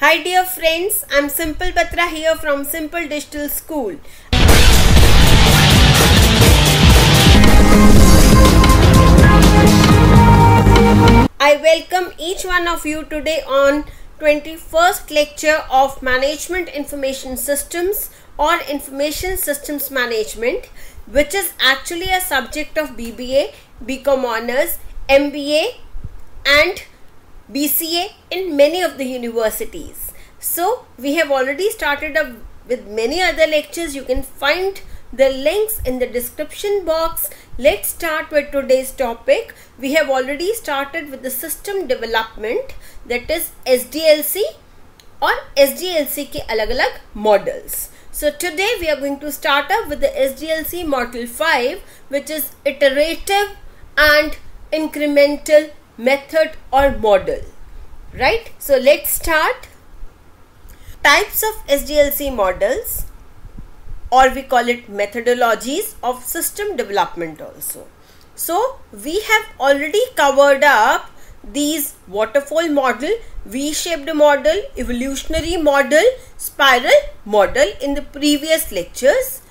Hi dear friends, I'm Simple Batra here from Simple Digital School. I welcome each one of you today on 21st lecture of Management Information Systems or Information Systems Management which is actually a subject of BBA, BCom Honors, MBA and BCA in many of the universities. So we have already started up with many other lectures. You can find the links in the description box. Let's start with today's topic. We have already started with the system development that is SDLC or SDLC के अलग अलग models. So today we are going to start up with the SDLC model 5 which is iterative and incremental method or model right? So let's start. Types of sdlc models or we call it methodologies of system development also. So we have already covered up these waterfall model v-shaped model evolutionary model spiral model in the previous lectures.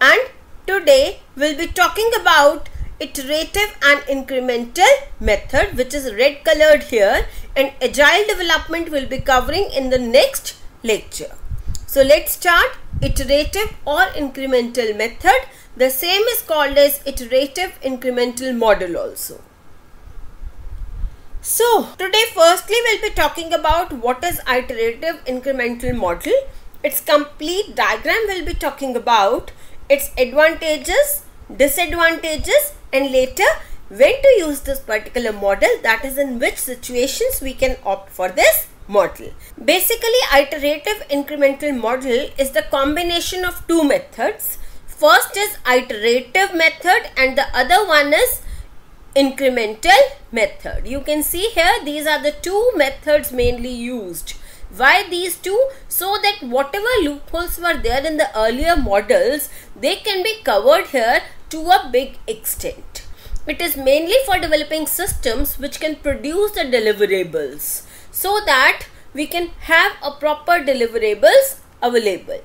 And today we'll be talking about iterative and incremental method which is red colored here and agile development will be covering in the next lecture. So let's start iterative or incremental method. The same is called as iterative incremental model also. So today firstly we'll be talking about what is iterative incremental model. Its complete diagram we'll be talking about its advantages, disadvantages and later when to use this particular model that is in which situations we can opt for this model. Basically iterative incremental model is the combination of two methods. First is iterative method and the other one is incremental method. You can see here these are the two methods mainly used. Why these two? So that whatever loopholes were there in the earlier models, they can be covered here to a big extent. It is mainly for developing systems which can produce the deliverables so that we can have a proper deliverables available.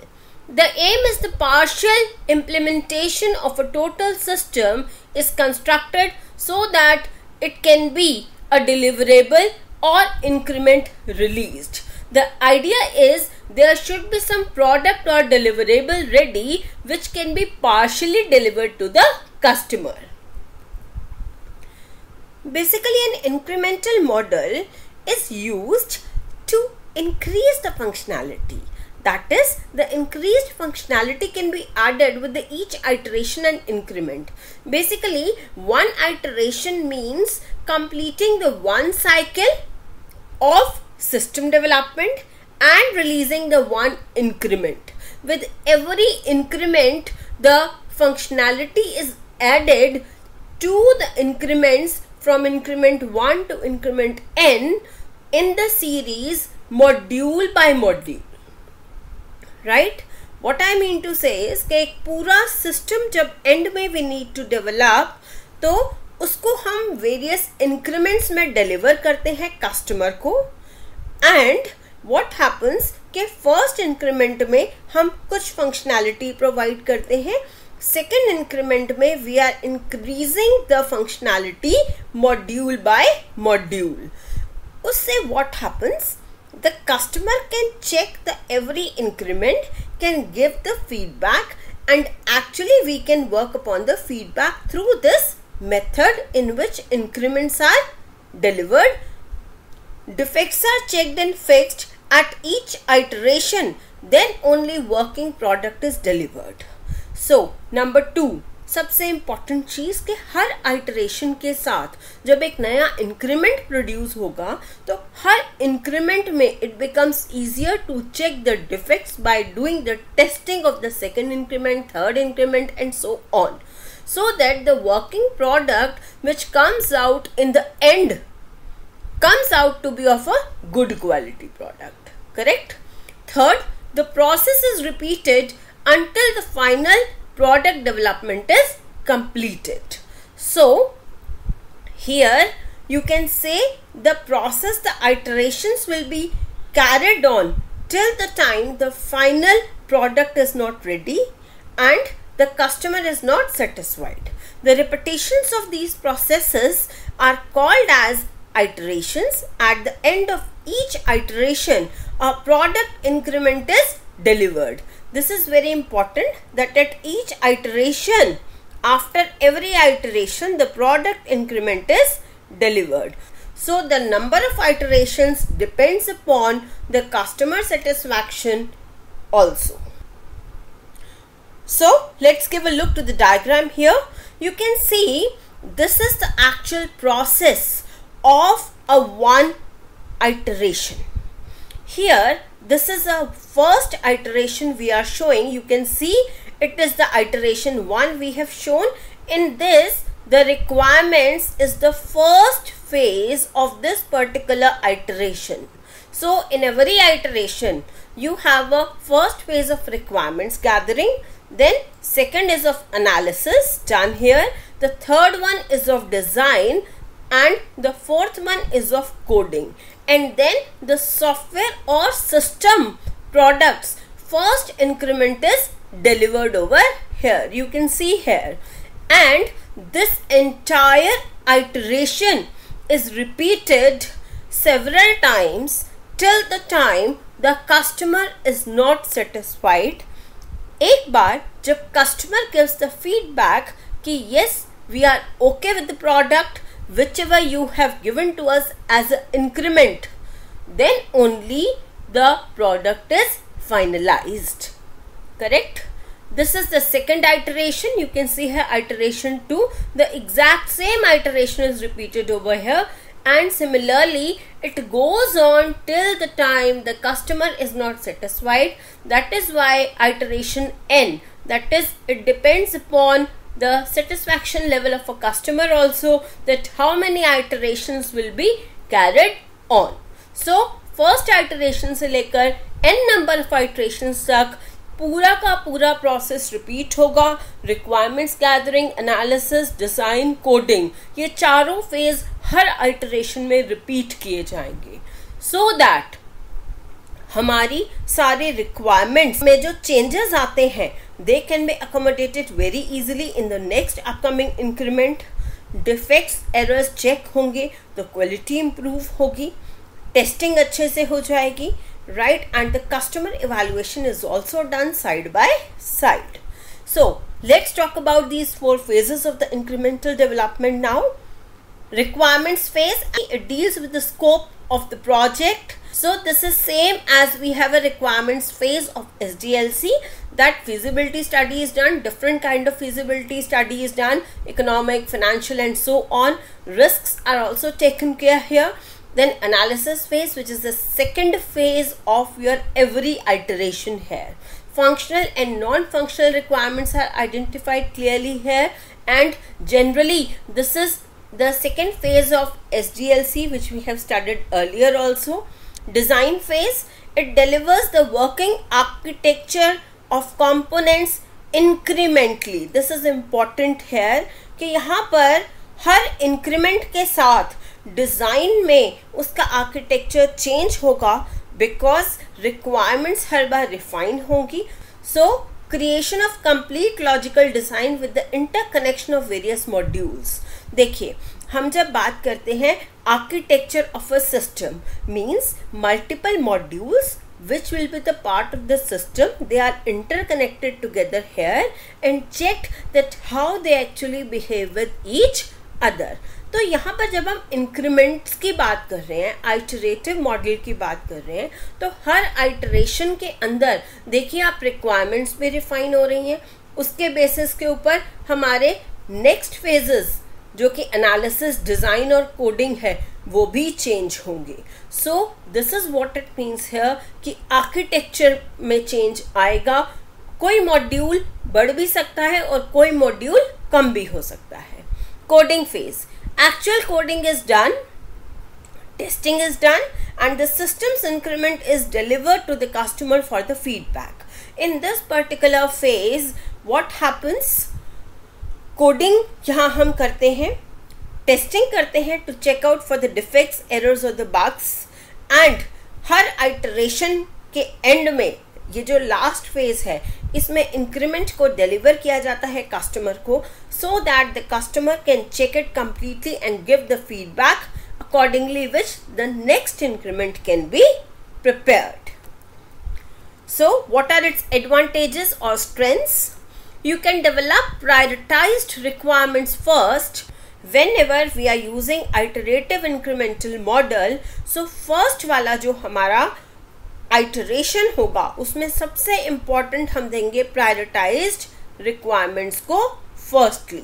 The aim is the partial implementation of a total system is constructed so that it can be a deliverable or increment released. The idea is there should be some product or deliverable ready which can be partially delivered to the customer. Basically an incremental model is used to increase the functionality. That is, the increased functionality can be added with each iteration and increment. Basically, one iteration means completing the one cycle of system development and releasing the one increment. With every increment, the functionality is added to the increments from increment 1 to increment n in the series module by module. Right? What I mean to say is कि एक पूरा system जब end में we need to develop तो उसको हम various increments में deliver करते हैं customer को एंड what happens के फ़र्स्ट इंक्रीमेंट में हम कुछ फंक्शनैलिटी प्रोवाइड करते हैं। सेकेंड इंक्रीमेंट में we are increasing the functionality module by module उससे what happens the customer can check the every increment can give the feedback and actually we can work upon the feedback through this method in which increments are delivered defects are check and fixed at each iteration then only working product is delivered so number two सबसे important चीज़ कि हर iteration के साथ जब एक नया increment produce होगा तो हर इंक्रीमेंट में it becomes easier to check the defects by doing the testing of the second increment third increment and so on so that the working product which comes out in the end comes out to be of a good quality product correct third the process is repeated until the final product development is completed so here you can say the process the iterations will be carried on till the time the final product is not ready and the customer is not satisfied. The repetitions of these processes are called as iterations. At the end of each iteration, a product increment is delivered. This is very important that at each iteration, after every iteration, the product increment is delivered. So the number of iterations depends upon the customer satisfaction also. So let's give a look to the diagram here. You can see this is the actual process of a one iteration. Here this is a first iteration we are showing. You can see it is the iteration 1 we have shown. In this the requirements is the first phase of this particular iteration. So in every iteration you have a first phase of requirements gathering then second is of analysis done here the third one is of design and the fourth one is of coding and then the software or system products first increment is delivered over here you can see here and this entire iteration is repeated several times till the time the customer is not satisfied एक बार जब customer gives the feedback कि yes we are okay with the product whichever you have given to us as an increment then only the product is finalized. Correct? This is the second iteration. You can see here iteration 2 the exact same iteration is repeated over here. And similarly it goes on till the time the customer is not satisfied. That is why iteration n that is it depends upon the satisfaction level of a customer also that how many iterations will be carried on so first iteration से लेकर n number of iterations तक पूरा का पूरा process repeat होगा requirements gathering analysis design coding ये चारों phase हर अल्टरेशन में रिपीट किए जाएँगे सो so दैट हमारी सारे रिक्वायरमेंट्स में जो चेंजेस आते हैं they can be accommodated very easily in the next upcoming increment defects errors check होंगे तो क्वालिटी इंप्रूव होगी टेस्टिंग अच्छे से हो जाएगी right and the customer evaluation is also done side by side so let's talk about these four phases of the incremental development now requirements phase it deals with the scope of the project so this is same as we have a requirements phase of SDLC that feasibility study is done different kind of feasibility study is done economic financial and so on. Risks are also taken care here. Then analysis phase which is the second phase of your every iteration here. Functional and non-functional requirements are identified clearly here. And generally this is the second phase of SDLC which we have studied earlier also. Design phase it delivers the working architecture of components incrementally. This is important here कि यहाँ पर हर increment के साथ design में उसका architecture change होगा because requirements हर बार रिफाइन होंगी। So creation of complete logical design with the interconnection of various modules देखिए, हम जब बात करते हैं architecture of a system means multiple modules which will be the part of the system. They are interconnected together here and checked that how they actually behave with each other. तो यहाँ पर जब हम इंक्रीमेंट्स की बात कर रहे हैं आइटरेटिव मॉडल की बात कर रहे हैं तो हर आइटरेशन के अंदर देखिए आप रिक्वायरमेंट्स भी रिफाइन हो रही हैं। उसके बेसिस के ऊपर हमारे नेक्स्ट फेजेस जो कि एनालिसिस डिज़ाइन और कोडिंग है वो भी चेंज होंगे। So this is what it means here कि आर्किटेक्चर में चेंज आएगा। कोई मॉड्यूल बढ़ भी सकता है और कोई मॉड्यूल कम भी हो सकता है। Coding phase actual coding is done testing is done and the systems increment is delivered to the customer for the feedback in this particular phase what happens coding यहाँ हम करते हैं। टेस्टिंग करते हैं to check out for the defects errors of the bugs and her iteration के end में, ये जो लास्ट फ़ेज़ है, इसमें इंक्रीमेंट को डिलीवर किया जाता है कस्टमर को so that the customer can check it completely and give the feedback accordingly which the next increment can be prepared so what are its advantages और strengths you can develop prioritized requirements first whenever we are using iterative incremental model. So first वाला जो हमारा iteration होगा, उसमें सबसे important हम देंगे prioritized requirements को firstly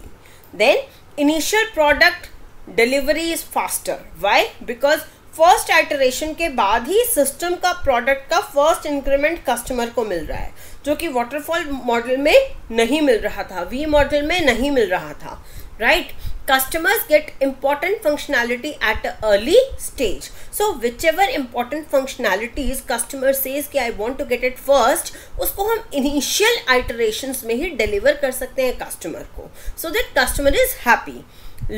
then initial product delivery is faster why because first iteration के बाद ही सिस्टम का प्रोडक्ट का फ़र्स्ट इंक्रीमेंट कस्टमर को मिल रहा है, जो कि वाटरफॉल मॉडल में नहीं मिल रहा था वी मॉडल में नहीं मिल रहा था right customers get important functionality at an early stage so whichever important functionalities customer says कि I want to get it first उसको हम initial iterations में ही deliver कर सकते हैं customer को so that customer is happy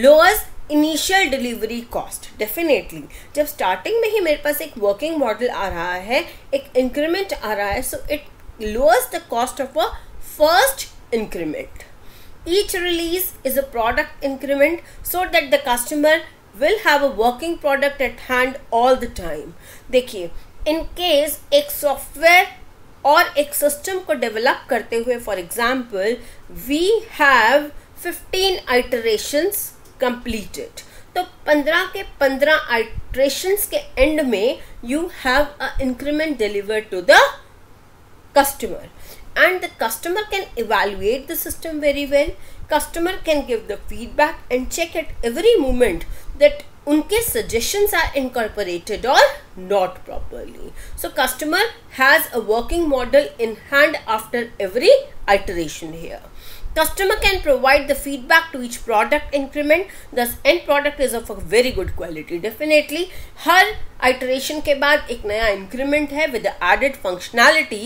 lowers initial delivery cost definitely जब starting में ही मेरे पास एक वर्किंग मॉडल आ रहा है एक इंक्रीमेंट आ रहा है so it lowers the cost of a first increment each release is a product increment so that the customer will have a working product at hand all the time देखिए in case एक software और एक system को develop करते हुए for example we have 15 iterations completed तो 15 के 15 iterations के एंड में you have a increment deliver to the customer and the customer can evaluate the system very well customer can give the feedback and check at every moment that unke suggestions are incorporated or not properly so customer has a working model in hand after every iteration here customer can provide the feedback to each product increment thus end product is of a very good quality definitely her iteration के बाद एक नया increment है with the added functionality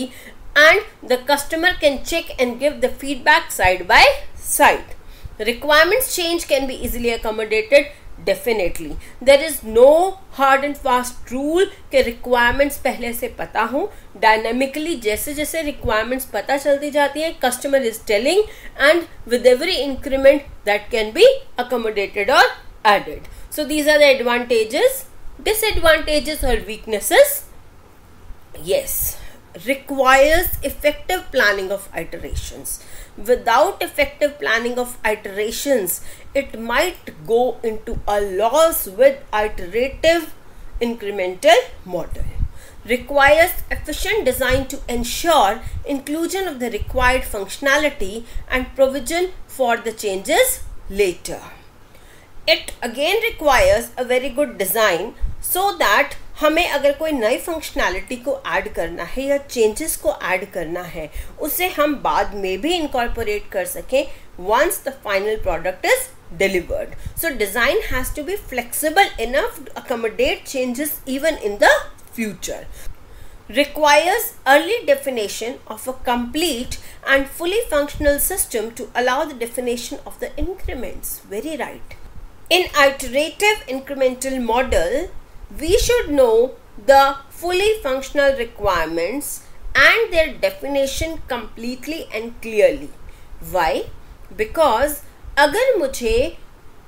and the customer can check and give the feedback side by side. Requirements change can be easily accommodated definitely there is no hard and fast rule के requirements पहले से पता हो dynamically जैसे जैसे requirements पता चलती जाती है customer is telling and with every increment that can be accommodated और added so these are the advantages disadvantages or weaknesses yes requires effective planning of iterations. Without effective planning of iterations it might go into a loss with iterative incremental model. Requires efficient design to ensure inclusion of the required functionality and provision for the changes later. It again requires a very good design so that हमें अगर कोई नई functionality को add करना है या changes को add करना है उसे हम बाद में भी इनकॉर्पोरेट कर सकें once the final product is delivered. So design has to be flexible enough to accommodate changes even in the future. Requires early definition of a complete and fully functional system to allow the definition of the increments. Very right. In iterative incremental model, we should know the fully functional requirements and their definition completely and clearly. Why? Because अगर मुझे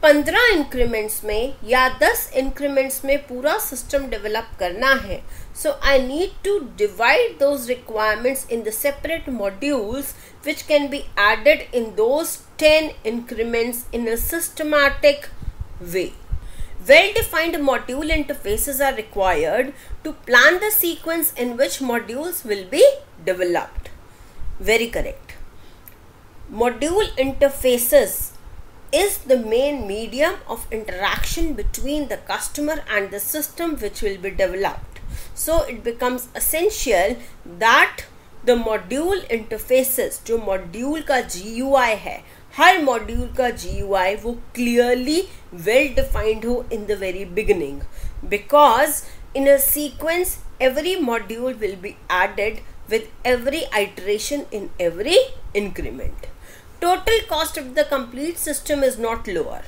15 increments में या 10 increments में पूरा system develop करना है so I need to divide those requirements in the separate modules which can be added in those 10 increments in a systematic way. Well defined module interfaces are required to plan the sequence in which modules will be developed. Very correct. Module interfaces is the main medium of interaction between the customer and the system which will be developed. So it becomes essential that the module interfaces जो module का GUI है हर module का GUI वो clearly well defined हो in the very beginning because in a sequence every module will be added with every iteration in every increment total cost of the complete system is not lower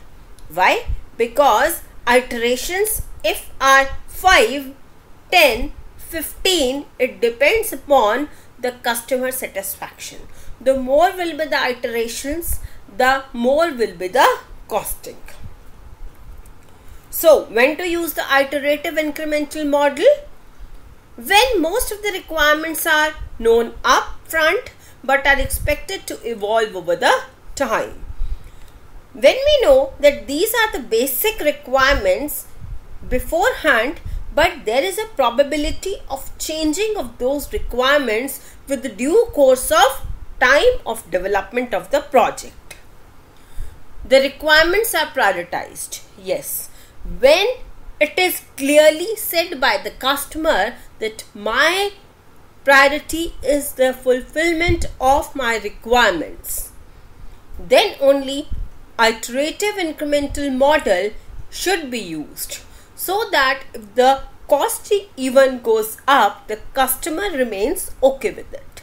why because iterations if are five ten fifteen it depends upon the customer satisfaction the more will be the iterations the more will be the costing so when to use the iterative incremental model? When most of the requirements are known up front but are expected to evolve over the time. When we know that these are the basic requirements beforehand but there is a probability of changing of those requirements with the due course of time of development of the project. The requirements are prioritized. Yes. When it is clearly said by the customer that my priority is the fulfillment of my requirements, then only iterative incremental model should be used so that if the cost even goes up the customer remains okay with it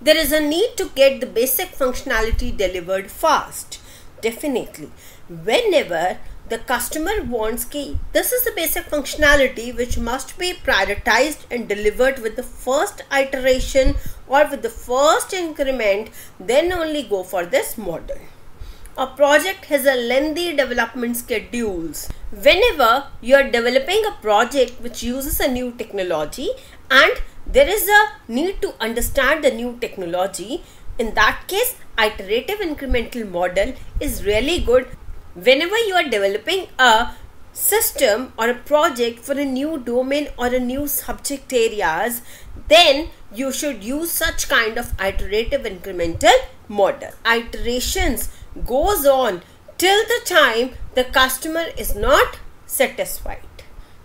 there is a need to get the basic functionality delivered fast. Definitely. Whenever the customer wants key this is the basic functionality which must be prioritized and delivered with the first iteration or with the first increment then only go for this model. A project has a lengthy development schedules. Whenever you are developing a project which uses a new technology and there is a need to understand the new technology, in that case, iterative incremental model is really good. Whenever you are developing a system or a project for a new domain or a new subject areas, then you should use such kind of iterative incremental model. Iterations goes on till the time the customer is not satisfied.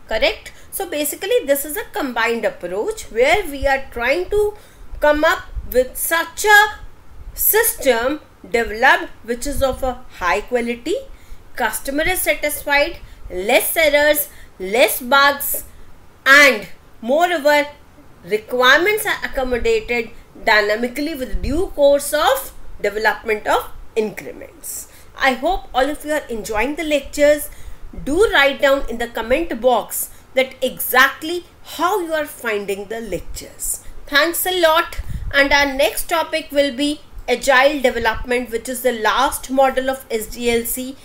Correct? So basically this is a combined approach where we are trying to come up with such a system developed which is of a high quality, customer is satisfied, less errors, less bugs and moreover requirements are accommodated dynamically with due course of development of increments. I hope all of you are enjoying the lectures. Do write down in the comment box that exactly how you are finding the lectures. Thanks a lot and our next topic will be agile development which is the last model of SDLC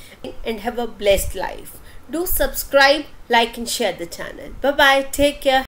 and have a blessed life. Do subscribe, like and share the channel. Bye bye. Take care.